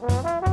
Bye.